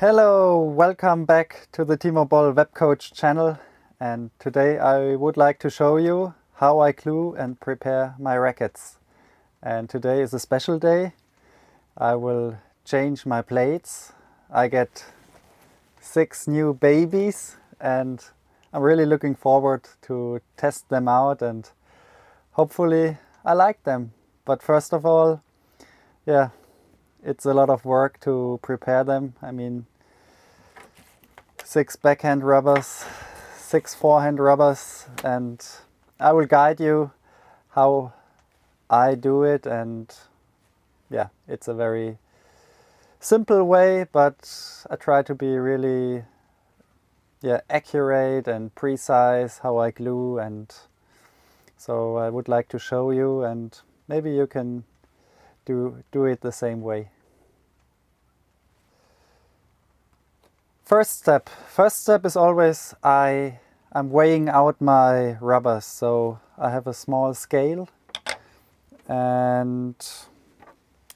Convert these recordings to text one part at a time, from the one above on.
Hello, welcome back to the Timo Boll Web Coach channel and today I would like to show you how I glue and prepare my rackets. And today is a special day. I will change my plates. I get six new babies and I'm really looking forward to test them out and hopefully I like them. But first of all, yeah, it's a lot of work to prepare them. I mean, six backhand rubbers, six forehand rubbers, and I will guide you how I do it. And yeah, it's a very simple way, but I try to be really yeah accurate and precise how I glue and so I would like to show you and maybe you can do, do it the same way. First step. First step is always I am weighing out my rubbers. So I have a small scale and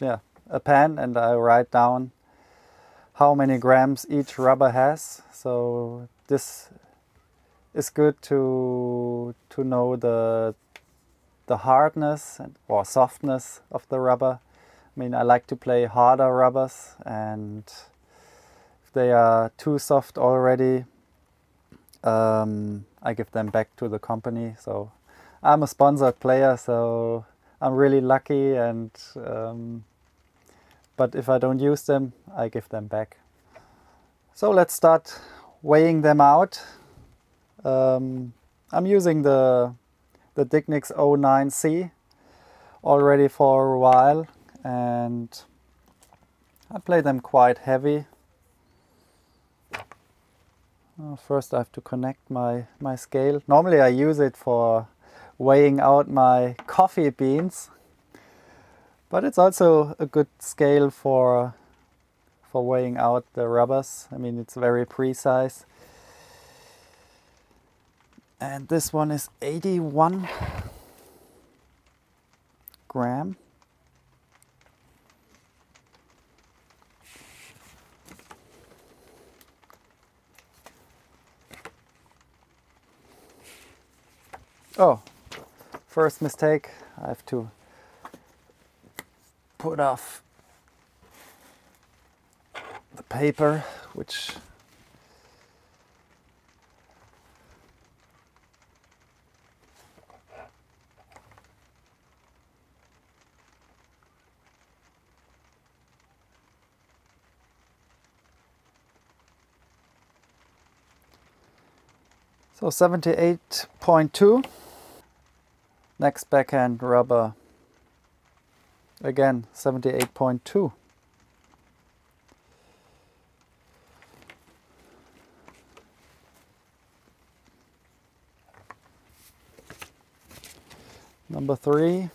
yeah, a pen and I write down how many grams each rubber has. So this is good to to know the the hardness and, or softness of the rubber. I mean, I like to play harder rubbers and they are too soft already, um, I give them back to the company. So I'm a sponsored player, so I'm really lucky and um, but if I don't use them, I give them back. So let's start weighing them out. Um, I'm using the the Dignics 09C already for a while and I play them quite heavy. Well, first I have to connect my, my scale. Normally I use it for weighing out my coffee beans but it's also a good scale for for weighing out the rubbers. I mean it's very precise and this one is 81 gram Oh, first mistake, I have to put off the paper, which So 78.2. Next backhand rubber. Again, 78.2. Number three.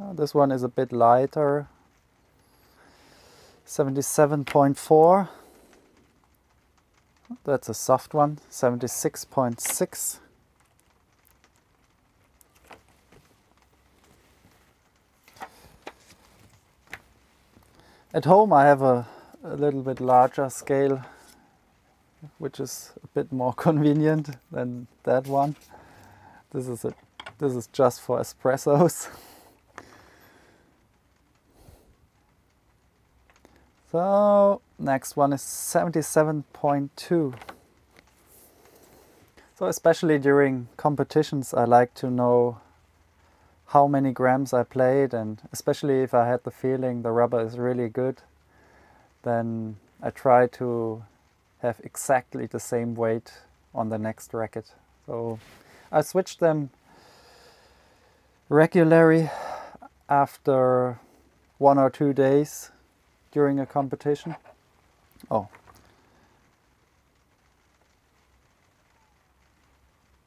Oh, this one is a bit lighter. 77.4. That's a soft one, 76.6. At home I have a, a little bit larger scale, which is a bit more convenient than that one. This is a this is just for espressos. So next one is 77.2. So especially during competitions I like to know how many grams I played and especially if I had the feeling the rubber is really good then I try to have exactly the same weight on the next racket. So I switch them regularly after one or two days during a competition. Oh.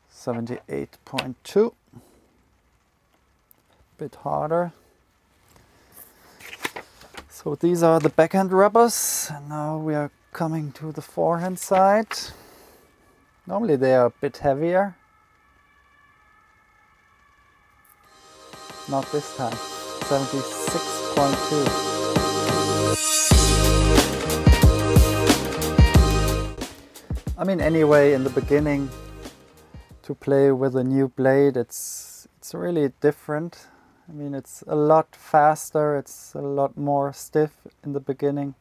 Seventy-eight point two. Bit harder. So these are the backhand rubbers, and now we are coming to the forehand side. Normally they are a bit heavier. Not this time. 76.2. I mean, anyway, in the beginning, to play with a new blade, it's it's really different. I mean, it's a lot faster. It's a lot more stiff in the beginning,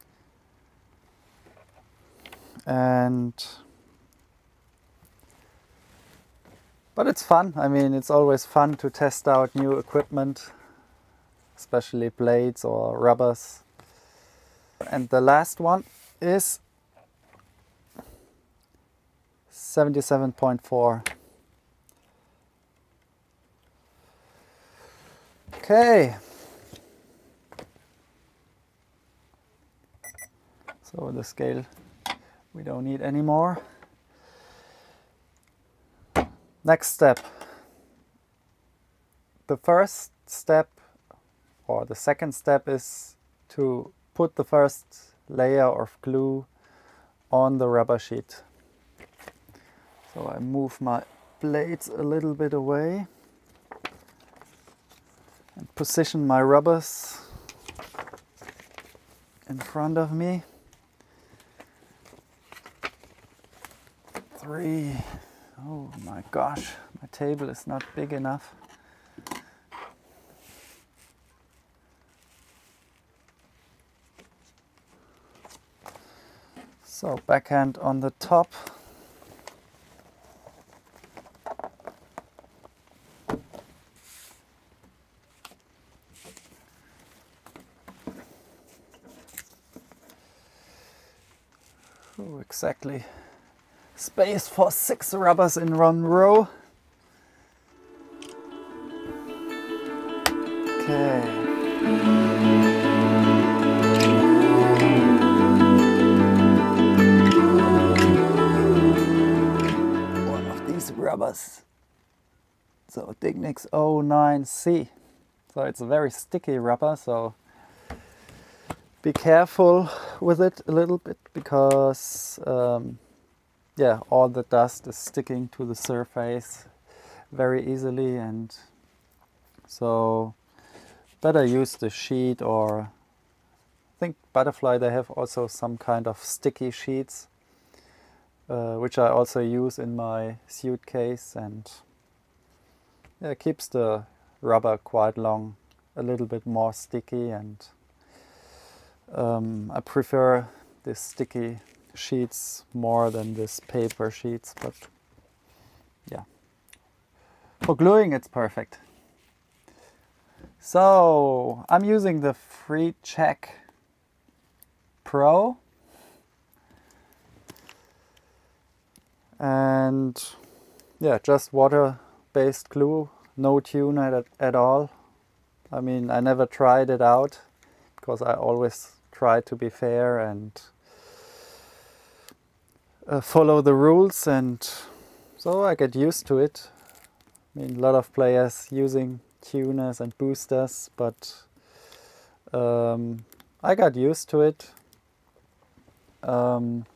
and but it's fun. I mean, it's always fun to test out new equipment, especially blades or rubbers. And the last one is 77.4. Okay. So the scale we don't need anymore. Next step. The first step or the second step is to put the first layer of glue on the rubber sheet. So I move my blades a little bit away and position my rubbers in front of me. Three. Oh my gosh, my table is not big enough. So backhand on the top. Oh, exactly. Space for six rubbers in one row. Okay. One of these rubbers. So Dignics 09C. So it's a very sticky rubber, so be careful with it a little bit because um, yeah all the dust is sticking to the surface very easily and so better use the sheet or I think butterfly they have also some kind of sticky sheets uh, which I also use in my suitcase and yeah, keeps the rubber quite long a little bit more sticky and um, I prefer the sticky sheets more than this paper sheets, but yeah. For gluing it's perfect. So I'm using the Free Check Pro and yeah, just water-based glue, no tune at, at all. I mean, I never tried it out because I always try to be fair and uh, follow the rules and so I get used to it. I mean, a lot of players using tuners and boosters, but um, I got used to it. Um,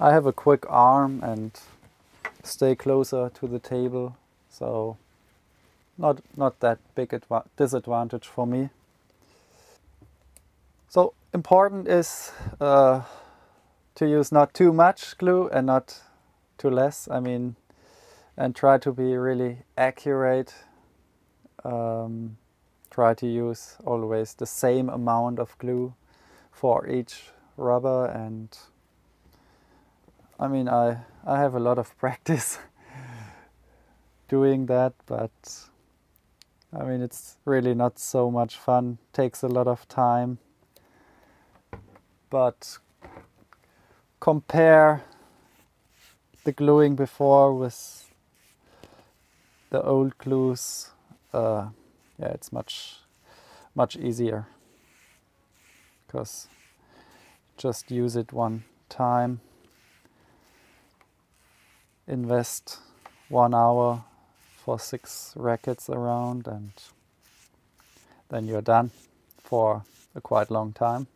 I have a quick arm and stay closer to the table, so not not that big disadvantage for me. So important is uh, to use not too much glue and not too less. I mean, and try to be really accurate. Um, try to use always the same amount of glue for each rubber and I mean I I have a lot of practice doing that but I mean it's really not so much fun takes a lot of time but compare the gluing before with the old glues uh, yeah it's much much easier. Because just use it one time invest one hour for six rackets around and then you're done for a quite long time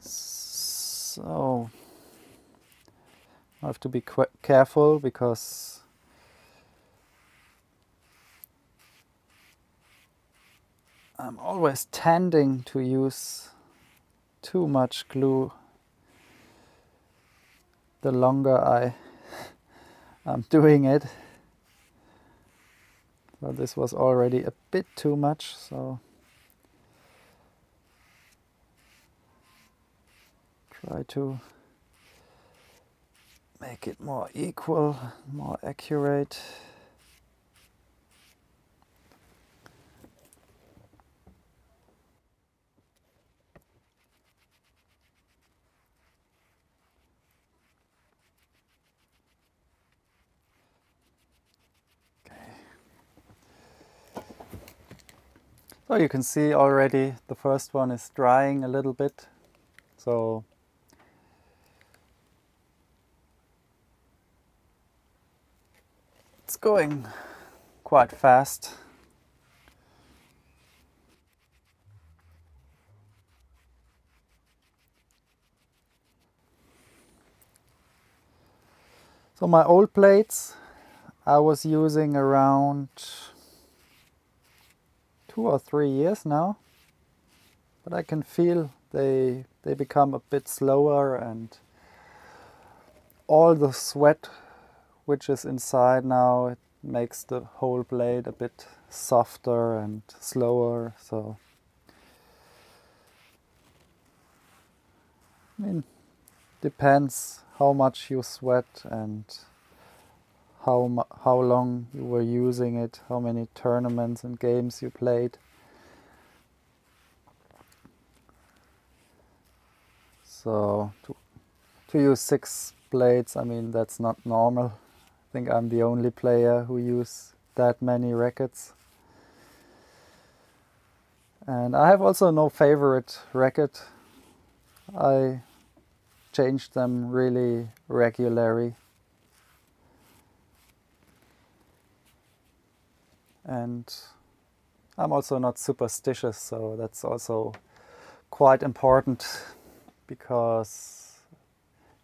So I have to be careful because I'm always tending to use too much glue the longer I am doing it. But this was already a bit too much, so try to make it more equal, more accurate. So you can see already the first one is drying a little bit. So going quite fast. So my old plates I was using around two or three years now, but I can feel they they become a bit slower and all the sweat which is inside now it makes the whole blade a bit softer and slower so I mean depends how much you sweat and how how long you were using it, how many tournaments and games you played. So to to use six blades, I mean that's not normal. I think I'm the only player who use that many rackets. And I have also no favorite racket. I change them really regularly. and I'm also not superstitious, so that's also quite important because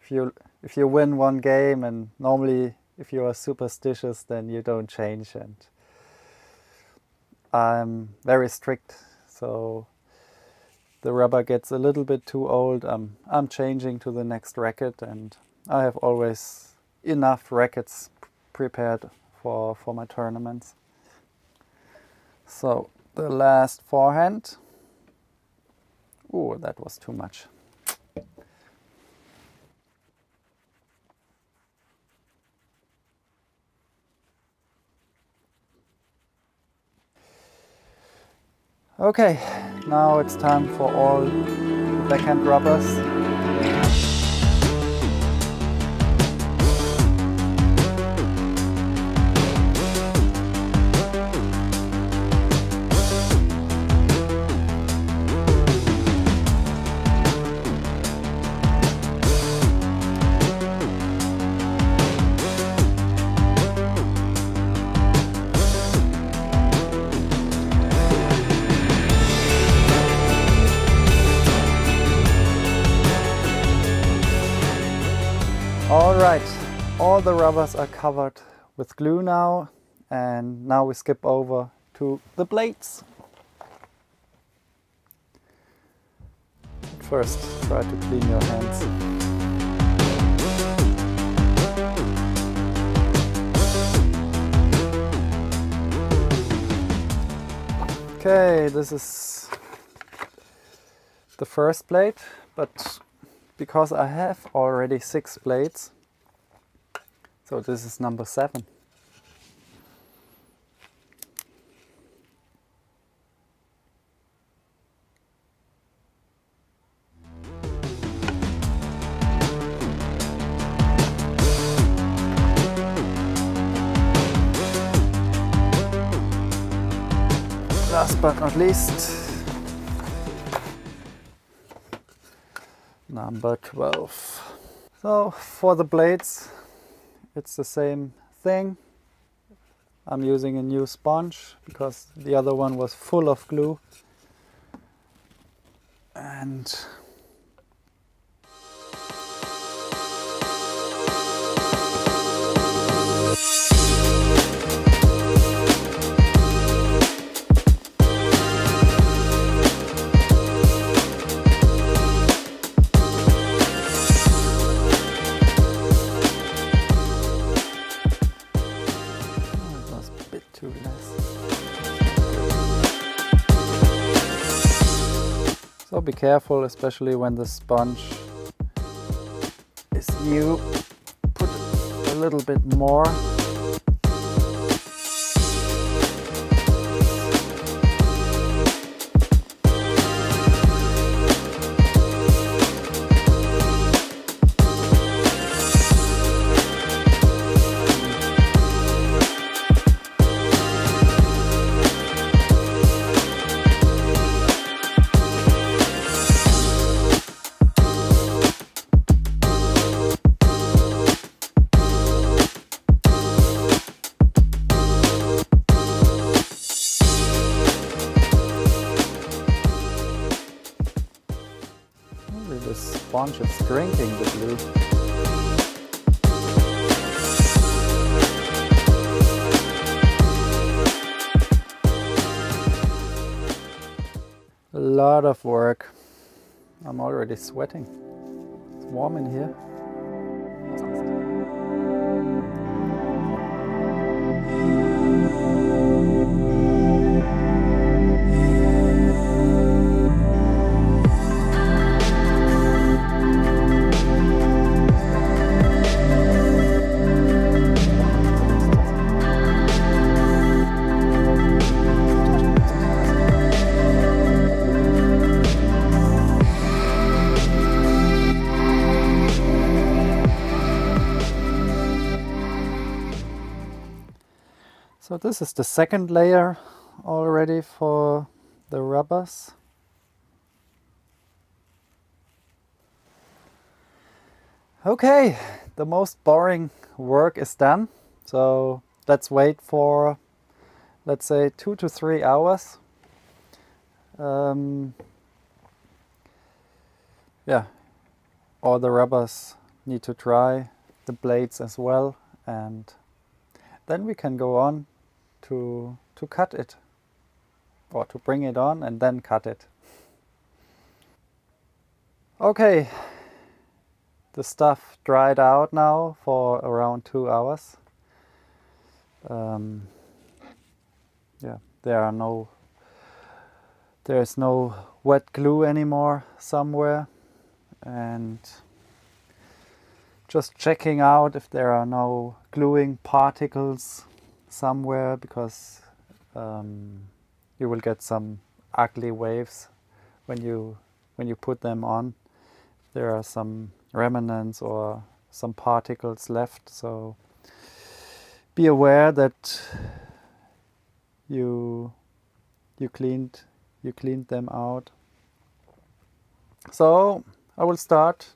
if you if you win one game and normally if you are superstitious then you don't change and I'm very strict so the rubber gets a little bit too old I'm I'm changing to the next racket and I have always enough rackets prepared for for my tournaments. So the last forehand. Oh, that was too much. Okay, now it's time for all the backhand rubbers. Rubbers are covered with glue now and now we skip over to the blades. First try to clean your hands. Okay, this is the first blade, but because I have already six blades, so this is number seven. Last but not least, number 12. So for the blades, it's the same thing. I'm using a new sponge because the other one was full of glue. And be careful, especially when the sponge is new. Put a little bit more. Is drinking the glue. A lot of work. I'm already sweating. It's warm in here. So this is the second layer already for the rubbers. Okay, the most boring work is done. So let's wait for, let's say, two to three hours. Um, yeah, all the rubbers need to dry, the blades as well, and then we can go on to, to cut it or to bring it on and then cut it. Okay, the stuff dried out now for around two hours. Um, yeah, there are no, there is no wet glue anymore somewhere and just checking out if there are no gluing particles somewhere because um, you will get some ugly waves when you when you put them on. There are some remnants or some particles left, so be aware that you you cleaned you cleaned them out. So I will start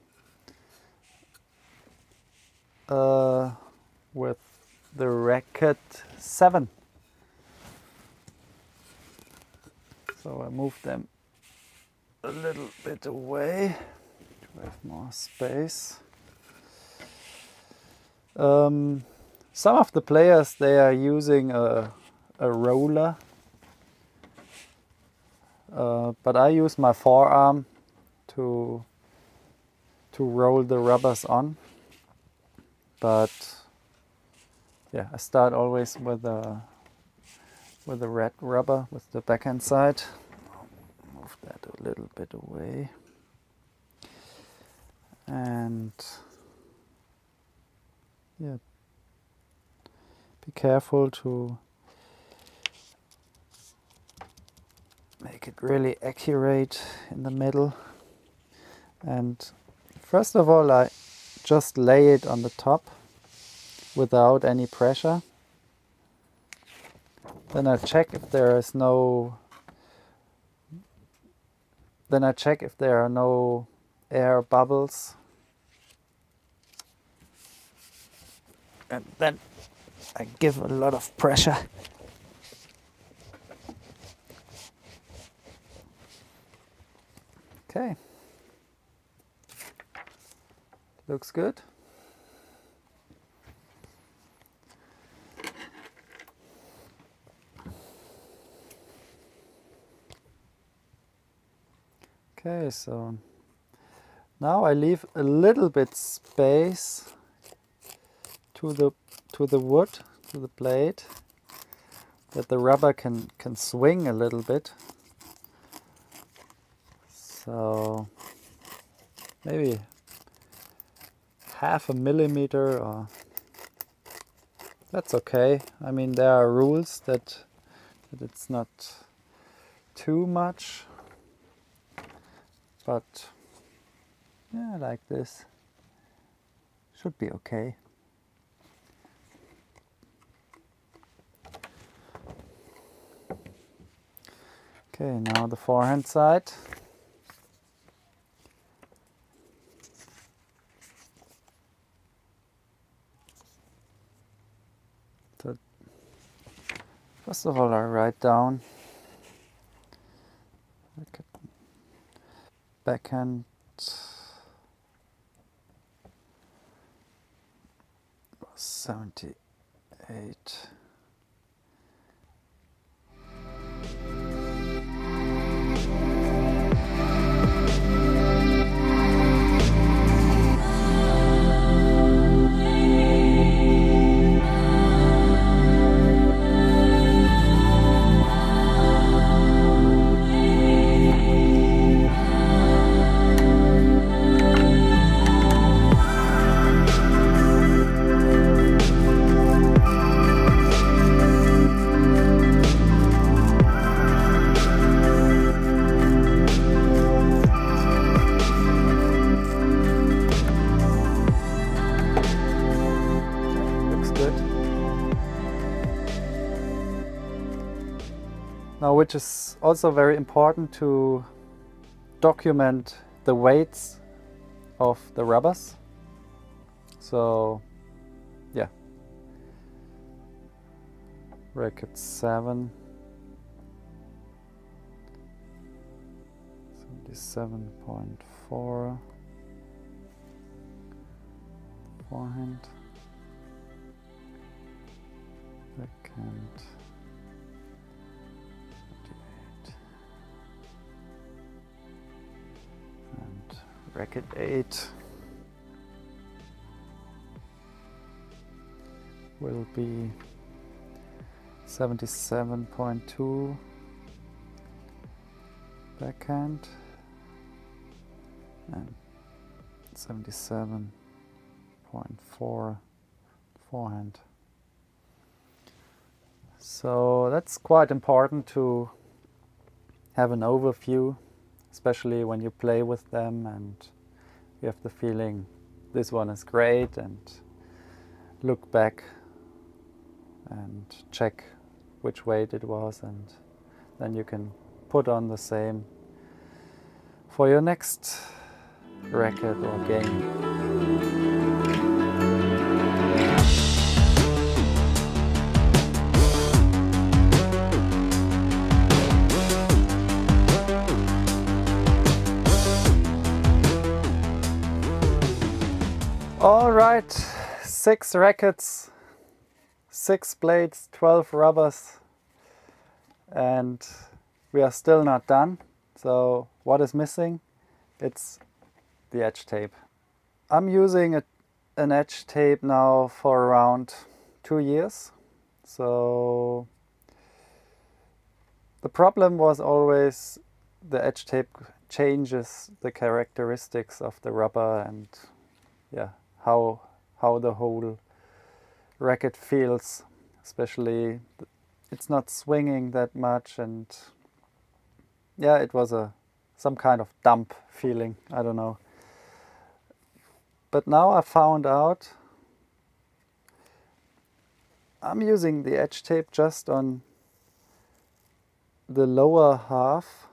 uh, with the Racket 7. So I move them a little bit away to have more space. Um, some of the players they are using a, a roller uh, but I use my forearm to to roll the rubbers on but yeah, I start always with uh, a with the red rubber with the backhand side. Move that a little bit away. And yeah, be careful to make it really accurate in the middle. And first of all, I just lay it on the top without any pressure. Then I check if there is no then I check if there are no air bubbles. And then I give a lot of pressure. Okay. Looks good. Okay, so now I leave a little bit space to the to the wood, to the blade, that the rubber can can swing a little bit. So maybe half a millimeter or that's okay. I mean there are rules that, that it's not too much but yeah like this should be okay. Okay, now the forehand side. So first of all, I write down backhand seventy eight. Which is also very important to document the weights of the rubbers. So, yeah. Racket 7. 77.4 forehand backhand Racket 8 will be 77.2 backhand. And 77.4 forehand. So that's quite important to have an overview especially when you play with them and you have the feeling this one is great and look back and check which weight it was and then you can put on the same for your next record or game. Six rackets, six blades, 12 rubbers, and we are still not done. So what is missing? It's the edge tape. I'm using a, an edge tape now for around two years. So the problem was always the edge tape changes the characteristics of the rubber and yeah, how how the whole racket feels, especially it's not swinging that much and yeah, it was a some kind of dump feeling, I don't know. But now I found out I'm using the edge tape just on the lower half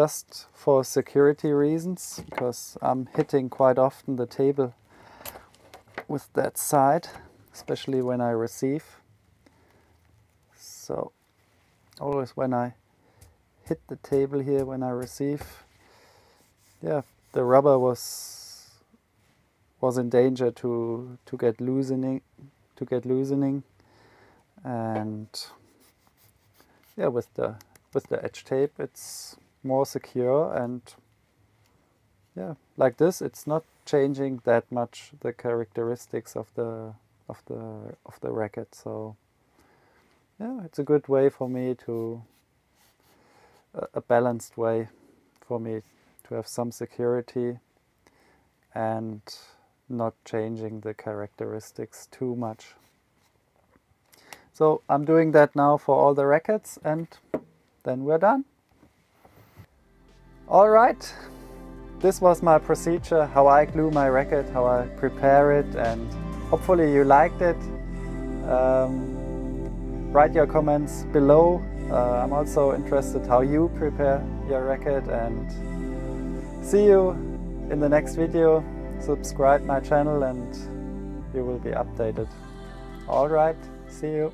just for security reasons because I'm hitting quite often the table with that side, especially when I receive. So always when I hit the table here when I receive, yeah, the rubber was was in danger to to get loosening to get loosening and yeah with the with the edge tape it's more secure and yeah like this it's not changing that much the characteristics of the of the of the racket so yeah it's a good way for me to a, a balanced way for me to have some security and not changing the characteristics too much. So I'm doing that now for all the rackets and then we're done. Alright, this was my procedure, how I glue my racket, how I prepare it and hopefully you liked it. Um, write your comments below. Uh, I'm also interested how you prepare your racket and see you in the next video. Subscribe my channel and you will be updated. Alright, see you.